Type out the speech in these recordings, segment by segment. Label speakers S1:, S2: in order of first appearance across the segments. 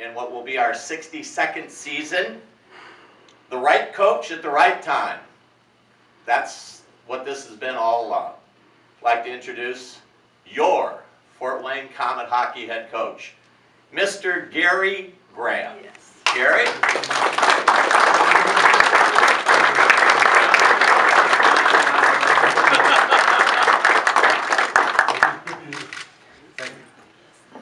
S1: in what will be our 62nd season. The right coach at the right time. That's what this has been all along. I'd like to introduce your Fort Wayne Komet hockey head coach, Mr. Gary Graham.
S2: Yes.
S1: Gary?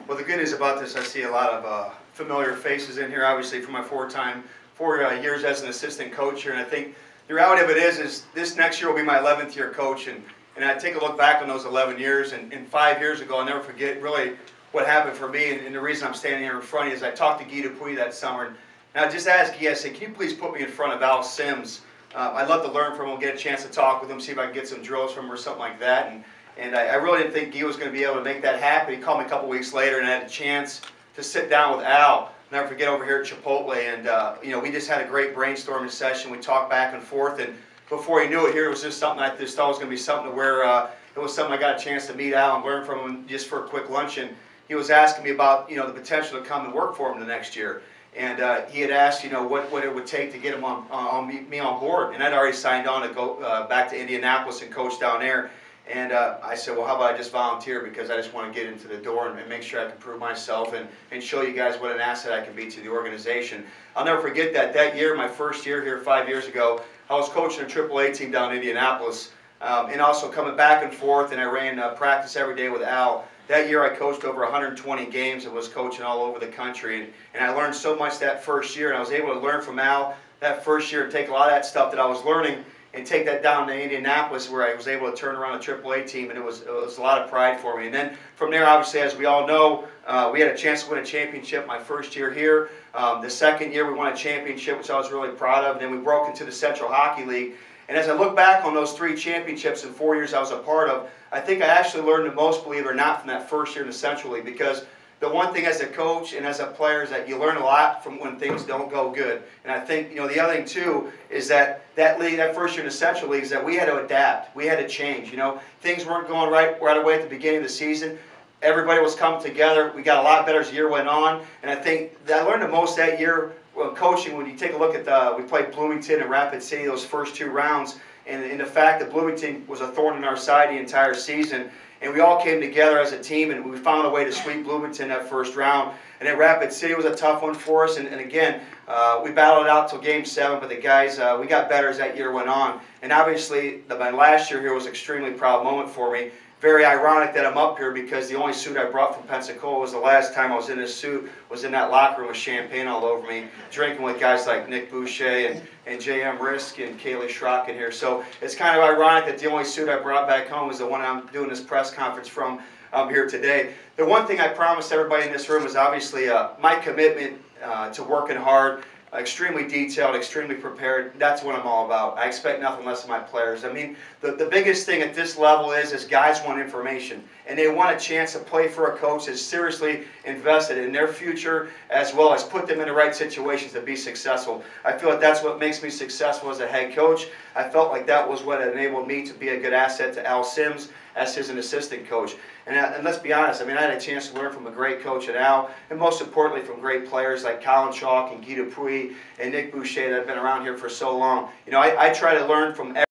S3: Well, the good news about this, I see a lot of uh, familiar faces in here, obviously from my four time, four uh, years as an assistant coach here, and I think the reality of it is, is this next year will be my 11th year coach, and, and I take a look back on those 11 years, and, and five years ago, I'll never forget really what happened for me, and, and the reason I'm standing here in front of you is I talked to Guy Dupuis that summer, and, and I just asked Guy, I said, can you please put me in front of Al Sims? Uh, I'd love to learn from him, get a chance to talk with him, see if I can get some drills from him or something like that, and and I, I really didn't think Guy was going to be able to make that happen. He called me a couple weeks later, and I had a chance to sit down with Al. Never forget over here at Chipotle, and uh, you know we just had a great brainstorming session. We talked back and forth, and before he knew it, here it was just something I just thought was going to be something to where uh, it was something I got a chance to meet Al and learn from him just for a quick luncheon. He was asking me about you know the potential to come and work for him the next year. And uh, he had asked, you know, what, what it would take to get him on, on me, me on board. And I'd already signed on to go uh, back to Indianapolis and coach down there. And uh, I said, well, how about I just volunteer because I just want to get into the door and, and, make sure I can prove myself and, and show you guys what an asset I can be to the organization. I'll never forget that. That year, my first year here five years ago, I was coaching a AAA team down in Indianapolis um, and also coming back and forth, and I ran uh, practice every day with Al. That year, I coached over 120 games and was coaching all over the country. And, and I learned so much that first year, and I was able to learn from Al that first year and take a lot of that stuff that I was learning and take that down to Indianapolis where I was able to turn around a AAA team, and it was, it was a lot of pride for me. And then from there, obviously, as we all know, uh, we had a chance to win a championship my first year here. Um, the second year, we won a championship, which I was really proud of. And then we broke into the Central Hockey League. And as I look back on those three championships in four years I was a part of, I think I actually learned the most, believe it or not, from that first year in the Central League because – the one thing as a coach and as a player is that you learn a lot from when things don't go good. And I think, you know, the other thing too is that that league, that first year in the Central League, is that we had to adapt. We had to change. You know, things weren't going right right away at the beginning of the season. Everybody was coming together. We got a lot better as the year went on. And I think that I learned the most that year when coaching. When you take a look at the, we played Bloomington and Rapid City those first two rounds, and, and the fact that Bloomington was a thorn in our side the entire season and we all came together as a team and we found a way to sweep Bloomington that first round. And then Rapid City was a tough one for us. And, and again, uh, we battled out till game seven, but the guys, uh, we got better as that year went on. And obviously, the, my last year here was an extremely proud moment for me very ironic that I'm up here because the only suit I brought from Pensacola was the last time I was in this suit was in that locker room with champagne all over me, drinking with guys like Nick Boucher and, and J.M. Rizk and Kaleigh Schrock in here. So it's kind of ironic that the only suit I brought back home is the one I'm doing this press conference from um, here today. The one thing I promised everybody in this room is obviously uh, my commitment uh, to working hard, extremely detailed, extremely prepared. That's what I'm all about. I expect nothing less of my players. I mean, the, the biggest thing at this level is, is guys want information. And they want a chance to play for a coach that's seriously invested in their future as well as put them in the right situations to be successful. I feel like that's what makes me successful as a head coach. I felt like that was what enabled me to be a good asset to Al Sims as his an assistant coach. And, uh, and let's be honest, I mean, I had a chance to learn from a great coach at Al, and most importantly from great players like Colin Chaulk and Guy Dupuis and Nick Boucher that have been around here for so long. You know, I, I try to learn from